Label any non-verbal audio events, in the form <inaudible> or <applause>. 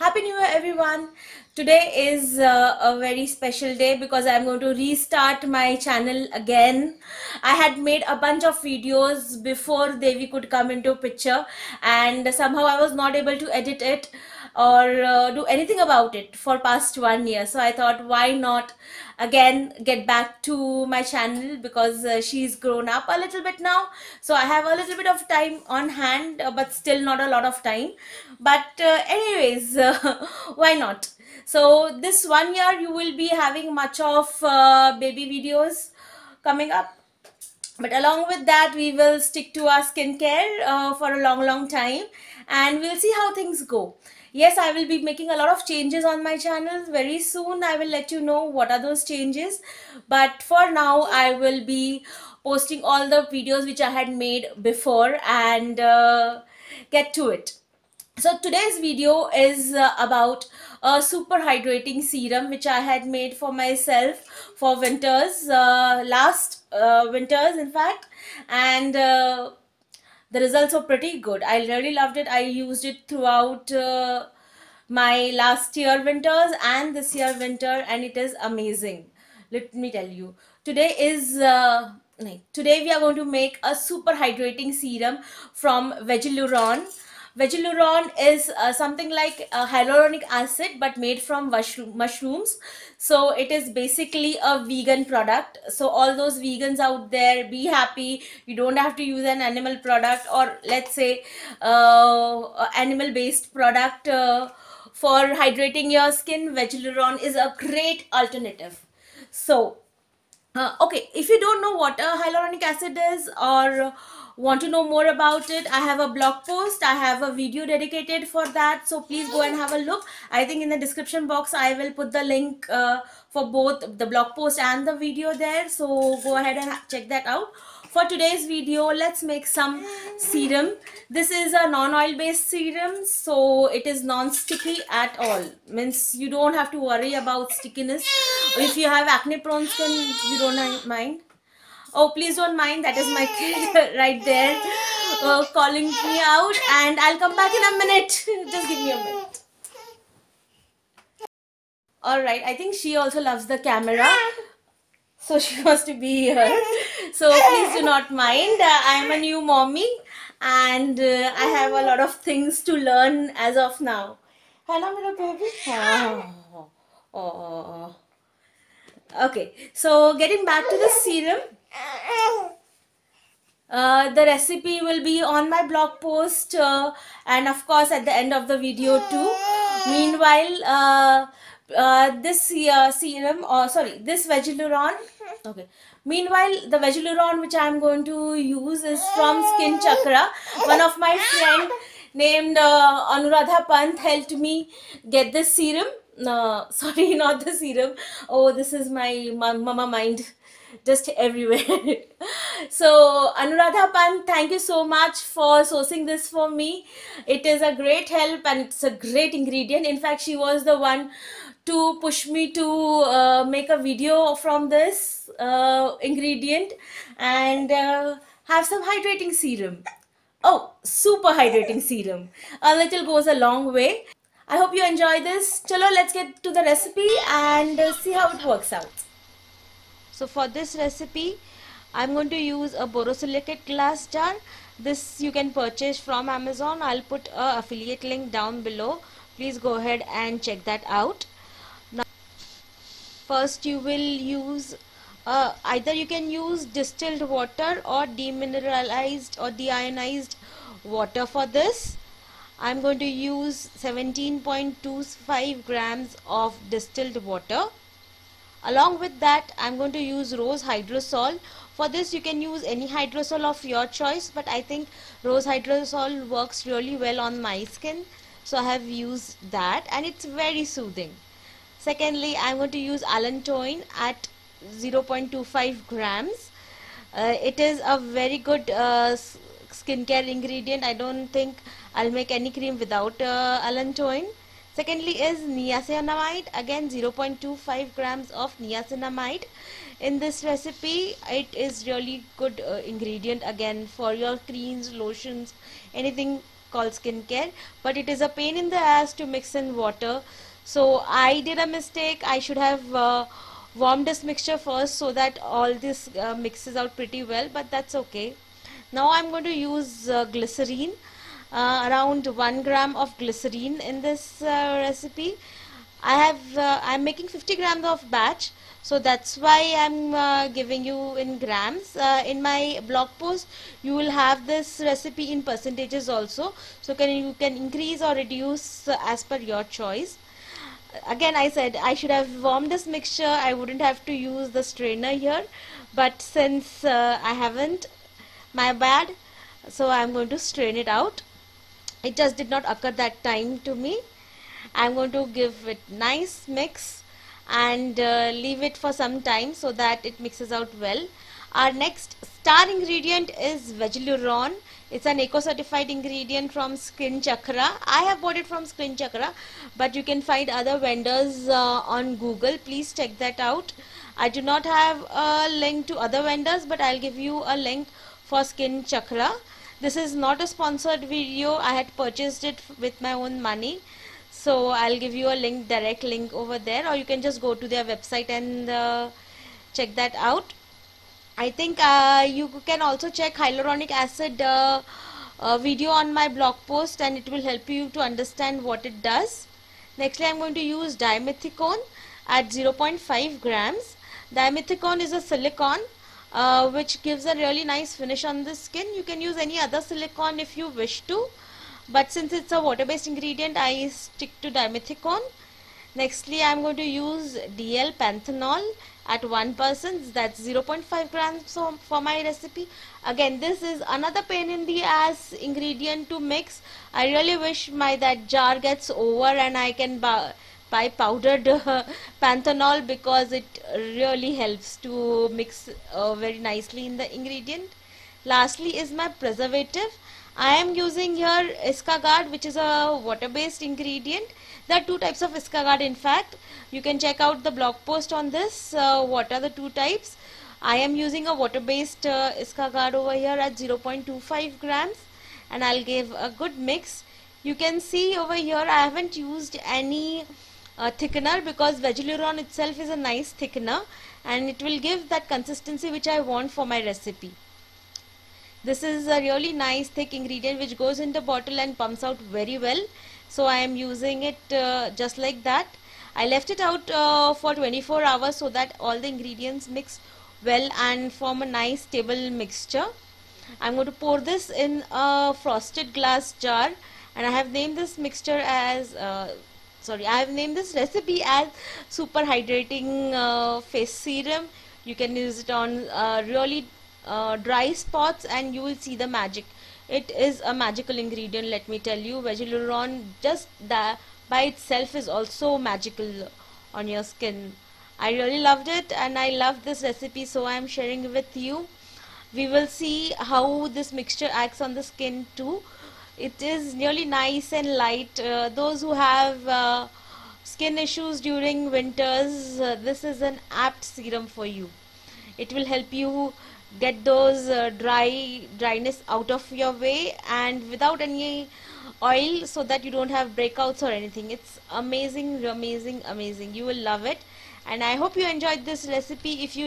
Happy New Year, everyone. Today is uh, a very special day because I'm going to restart my channel again. I had made a bunch of videos before Devi could come into picture, and somehow I was not able to edit it or uh, do anything about it for past one year. So i thought why not again get back to my channel because uh, she's grown up a little bit now. So i have a little bit of time on hand uh, but still not a lot of time. But uh, anyways <laughs> why not? So this one year you will be having much of uh, baby videos coming up. But along with that we will stick to our skincare uh, for a long long time and we'll see how things go yes i will be making a lot of changes on my channel. Very soon i will let you know what are those changes. But for now i will be posting all the videos which i had made before and uh, get to it. So today's video is uh, about a super hydrating serum which I had made for myself for winters, uh, last uh, winters in fact, and uh, the results are pretty good. I really loved it. I used it throughout uh, my last year winters and this year winter, and it is amazing. Let me tell you. Today is uh, today we are going to make a super hydrating serum from Vegeluron. Vegeluron is uh, something like hyaluronic acid but made from mushrooms. So it is basically a vegan product. So all those vegans out there, be happy. You don't have to use an animal product or let's say uh, animal based product uh, for hydrating your skin. Vegeluron is a great alternative. So uh, okay, if you don't know what a hyaluronic acid is or want to know more about it, I have a blog post. I have a video dedicated for that. So please go and have a look. I think in the description box, I will put the link uh, for both the blog post and the video there. So go ahead and check that out. For today's video, let's make some serum. This is a non-oil based serum, so it is non-sticky at all. Means you don't have to worry about stickiness. If you have acne prone skin, you don't mind. Oh, please don't mind. That is my kid <laughs> right there uh, calling me out, and I'll come back in a minute. <laughs> Just give me a minute. All right. I think she also loves the camera so she <laughs> wants to be here. So please do not mind. Uh, i'm a new mommy and uh, i have a lot of things to learn as of now. Hello little baby. Oh. oh. okay. So getting back to the serum uh, the recipe will be on my blog post uh, and of course at the end of the video too. Meanwhile uh, uh, this uh, serum or sorry this vegeluron okay. Meanwhile the vegeluron which i'm going to use is from skin chakra. One of my friend named uh, anuradha pant helped me get this serum. No <laughs> sorry not the serum. Oh this is my mama mind. Just everywhere. <laughs> So anuradha pan thank you so much for sourcing this for me. It is a great help and it's a great ingredient. In fact she was the one to push me to uh, make a video from this uh, ingredient and uh, have some hydrating serum. Oh, super hydrating serum. A little goes a long way. I hope you enjoy this. Chalo, let's get to the recipe and uh, see how it works out. So for this recipe, I'm going to use a borosilicate glass jar. This you can purchase from Amazon. I'll put a affiliate link down below. Please go ahead and check that out first you will use uh, either you can use distilled water or demineralized or deionized water for this. I'm going to use 17.25 grams of distilled water. Along with that I'm going to use rose hydrosol. For this you can use any hydrosol of your choice but I think rose hydrosol works really well on my skin so I have used that and it's very soothing secondly I'm going to use allantoin at 0.25 grams. Uh, it is a very good uh, skincare ingredient. I don't think I'll make any cream without uh, allantoin. Secondly is niacinamide. Again 0.25 grams of niacinamide. In this recipe it is really good uh, ingredient again for your creams lotions anything called skincare. But it is a pain in the ass to mix in water so I did a mistake. I should have uh, warmed this mixture first so that all this uh, mixes out pretty well but that's okay. Now I'm going to use uh, glycerine uh, around 1 gram of glycerine in this uh, recipe. I have uh, I'm making 50 grams of batch so that's why I'm uh, giving you in grams. Uh, in my blog post you will have this recipe in percentages also. So can you can increase or reduce uh, as per your choice again I said I should have warmed this mixture. I wouldn't have to use the strainer here. But since uh, I haven't my bad so I'm going to strain it out. It just did not occur that time to me. I'm going to give it nice mix and uh, leave it for some time so that it mixes out well. Our next star ingredient is Vegeluron it's an eco certified ingredient from Skin Chakra. I have bought it from Skin Chakra but you can find other vendors uh, on Google. Please check that out. I do not have a link to other vendors but I'll give you a link for Skin Chakra. This is not a sponsored video. I had purchased it with my own money. So I'll give you a link direct link over there or you can just go to their website and uh, check that out I think uh, you can also check hyaluronic acid uh, uh, video on my blog post and it will help you to understand what it does. Nextly I'm going to use dimethicone at 0.5 grams. Dimethicone is a silicone uh, which gives a really nice finish on the skin. You can use any other silicone if you wish to but since it's a water based ingredient I stick to dimethicone nextly I'm going to use DL panthenol at 1% that's 0.5 grams for my recipe. Again this is another pain in the ass ingredient to mix. I really wish my that jar gets over and I can buy, buy powdered uh, <laughs> panthenol because it really helps to mix uh, very nicely in the ingredient. Lastly is my preservative. I am using here Iscaguard which is a water based ingredient. There are two types of Iscaguard in fact. You can check out the blog post on this. Uh, what are the two types? I am using a water based uh, Iscaguard over here at 0.25 grams and I'll give a good mix. You can see over here I haven't used any uh, thickener because Vegeluron itself is a nice thickener and it will give that consistency which I want for my recipe. This is a really nice thick ingredient which goes in the bottle and pumps out very well. So I am using it uh, just like that. I left it out uh, for 24 hours so that all the ingredients mix well and form a nice stable mixture. I'm going to pour this in a frosted glass jar and I have named this mixture as uh, sorry I have named this recipe as super hydrating uh, face serum you can use it on uh, really uh, dry spots and you will see the magic it is a magical ingredient let me tell you. Vegeluron just that by itself is also magical on your skin. I really loved it and I love this recipe so I am sharing with you. We will see how this mixture acts on the skin too. It is really nice and light. Uh, those who have uh, skin issues during winters uh, this is an apt serum for you it will help you get those uh, dry dryness out of your way and without any oil so that you don't have breakouts or anything. It's amazing amazing amazing. You will love it. And I hope you enjoyed this recipe. If you